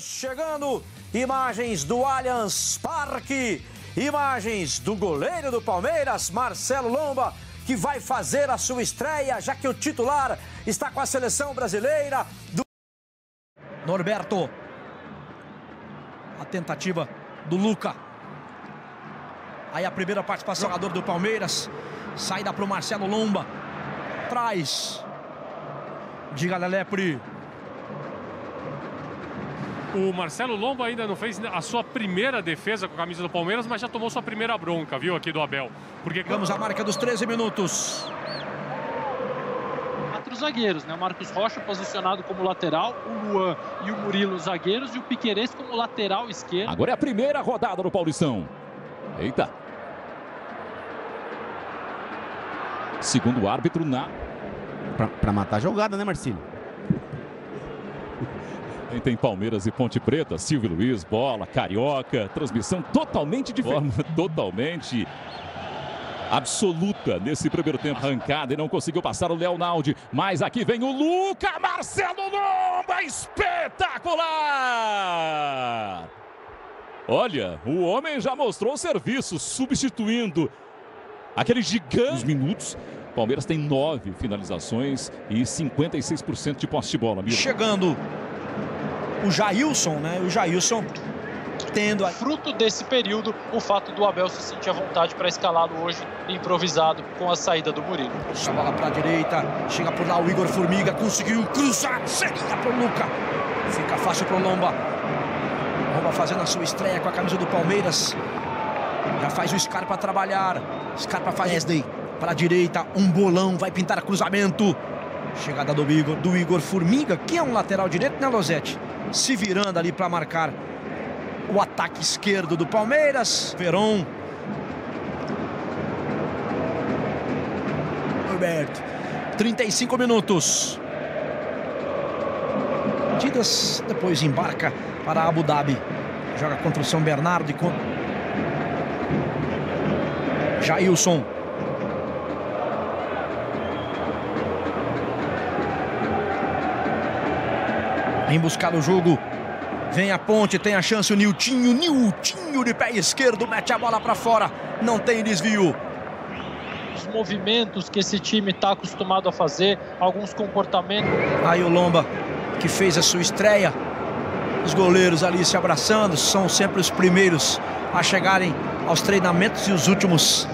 Chegando. Imagens do Allianz Parque. Imagens do goleiro do Palmeiras, Marcelo Lomba, que vai fazer a sua estreia, já que o titular está com a seleção brasileira. Do... Norberto. A tentativa do Luca. Aí a primeira participação jogador do Palmeiras. Saída para o Marcelo Lomba. Traz. Diga Lelepre. O Marcelo Lomba ainda não fez a sua primeira defesa com a camisa do Palmeiras, mas já tomou sua primeira bronca, viu, aqui do Abel. Porque vamos à marca dos 13 minutos. Quatro zagueiros, né? O Marcos Rocha posicionado como lateral, o Luan e o Murilo zagueiros e o Piquerez como lateral esquerdo. Agora é a primeira rodada do Paulistão. Eita. Segundo o árbitro na. Pra, pra matar a jogada, né, Marcílio? Tem Palmeiras e Ponte Preta, Silvio Luiz, bola, carioca, transmissão totalmente diferente, totalmente absoluta nesse primeiro tempo arrancada e não conseguiu passar o Leonaldi. Mas aqui vem o Luca Marcelo Lomba, espetacular! Olha, o homem já mostrou serviço, substituindo aquele gigante minutos. Palmeiras tem nove finalizações e 56% de posse de bola. Miro. Chegando o Jailson, né? O Jailson tendo a... Fruto desse período, o fato do Abel se sentir à vontade para escalá-lo hoje improvisado com a saída do Murilo. Puxa a bola para a direita, chega por lá o Igor Formiga, conseguiu cruzar, chega para o Luca. Fica fácil para o Lomba. Lomba fazendo a sua estreia com a camisa do Palmeiras. Já faz o Scarpa trabalhar. Scarpa faz Wesley para a direita, um bolão, vai pintar cruzamento. Chegada do Igor, do Igor Formiga, que é um lateral direito, né, Losetti? Se virando ali para marcar o ataque esquerdo do Palmeiras. Veron. Roberto. 35 minutos. Didas depois embarca para Abu Dhabi. Joga contra o São Bernardo e contra... Jailson. Vem buscar o jogo. Vem a ponte, tem a chance o Niltinho. Niltinho de pé esquerdo, mete a bola para fora. Não tem desvio. Os movimentos que esse time está acostumado a fazer, alguns comportamentos. Aí o Lomba, que fez a sua estreia. Os goleiros ali se abraçando, são sempre os primeiros a chegarem aos treinamentos e os últimos.